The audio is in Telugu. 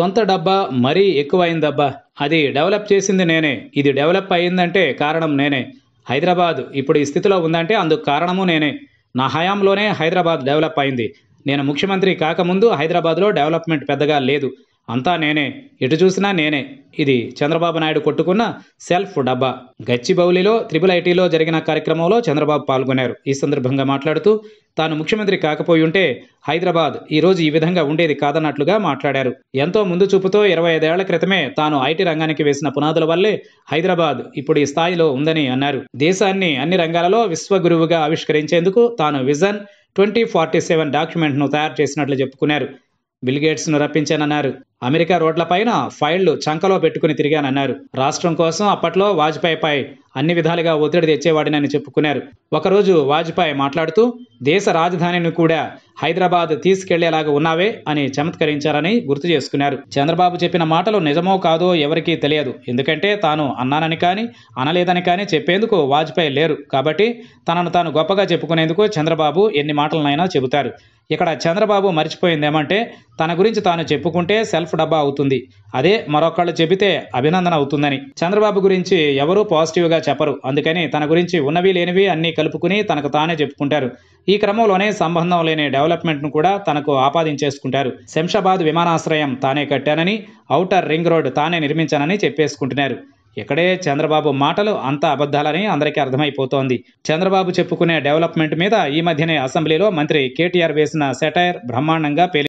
సొంత డబ్బా మరీ ఎక్కువైందబ్బా. అది డెవలప్ చేసింది నేనే. ఇది డెవలప్ అయిందంటే కారణం నేనే. హైదరాబాద్ ఇప్పుడు ఈ స్థితిలో ఉందంటే అందుకు కారణము నేనే. నా హయాంలోనే హైదరాబాద్ డెవలప్ అయింది. నేను ముఖ్యమంత్రి కాకముందు హైదరాబాద్లో డెవలప్మెంట్ పెద్దగా లేదు. అంతా నేనే. ఎటు చూసినా నేనే. ఇది చంద్రబాబు నాయుడు కొట్టుకున్న సెల్ఫ్ డబ్బా. గచ్చిబౌలిలో త్రిపుల్ ఐటీలో జరిగిన కార్యక్రమంలో చంద్రబాబు పాల్గొన్నారు. ఈ సందర్భంగా మాట్లాడుతూ తాను ముఖ్యమంత్రి కాకపోయి ఉంటే హైదరాబాద్ ఈరోజు ఈ విధంగా ఉండేది కాదన్నట్లుగా మాట్లాడారు. ఎంతో ముందు చూపుతో ఇరవై ఐదేళ్ళ క్రితమే తాను ఐటీ రంగానికి వేసిన పునాదుల వల్లే హైదరాబాద్ ఇప్పుడు ఈ స్థాయిలో ఉందని అన్నారు. దేశాన్ని అన్ని రంగాలలో విశ్వగురువుగా ఆవిష్కరించేందుకు తాను విజన్ ట్వంటీ ఫార్టీ సెవెన్ డాక్యుమెంట్ను తయారు చేసినట్లు చెప్పుకున్నారు. బిల్గేట్స్ను రప్పించానన్నారు. అమెరికా రోడ్లపైన ఫైళ్ళు చంకలో పెట్టుకుని తిరిగానన్నారు. రాష్ట్రం కోసం అప్పట్లో వాజ్పేయిపై అన్ని విధాలుగా ఒత్తిడి తెచ్చేవాడినని చెప్పుకున్నారు. ఒకరోజు వాజ్పేయి మాట్లాడుతూ దేశ రాజధానిని కూడా హైదరాబాద్ తీసుకెళ్ళేలాగా ఉన్నావే అని చమత్కరించారని గుర్తు చేసుకున్నారు. చంద్రబాబు చెప్పిన మాటలు నిజమో కాదో ఎవరికీ తెలియదు. ఎందుకంటే తాను అన్నానని కానీ అనలేదని కానీ చెప్పేందుకు వాజ్పేయి లేరు. కాబట్టి తనను తాను గొప్పగా చెప్పుకునేందుకు చంద్రబాబు ఎన్ని మాటలనైనా చెబుతారు. ఇక్కడ చంద్రబాబు మర్చిపోయిందేమంటే తన గురించి తాను చెప్పుకుంటే సెల్ఫ్ డబ్బా అవుతుంది. అదే మరొకళ్ళు చెబితే అభినందన అవుతుందని. చంద్రబాబు గురించి ఎవరూ పాజిటివ్గా చెప్పరు. అందుకని తన గురించి ఉన్నవి లేనివి అన్నీ కలుపుకుని తనకు తానే చెప్పుకుంటారు. ఈ క్రమంలోనే సంబంధం లేని డెవలప్మెంట్ను కూడా తనకు ఆపాదించేసుకుంటారు. శంషాబాద్ విమానాశ్రయం తానే కట్టానని ఔటర్ రింగ్ రోడ్ తానే నిర్మించానని చెప్పేసుకుంటున్నారు. ఇక్కడే చంద్రబాబు మాటలు అంత అబద్ధాలని అందరికీ అర్థమైపోతోంది. చంద్రబాబు చెప్పుకునే డెవలప్మెంట్ మీద ఈ మధ్యనే అసెంబ్లీలో మంత్రి కేటీఆర్ వేసిన సెటైర్ బ్రహ్మాండంగా పేలి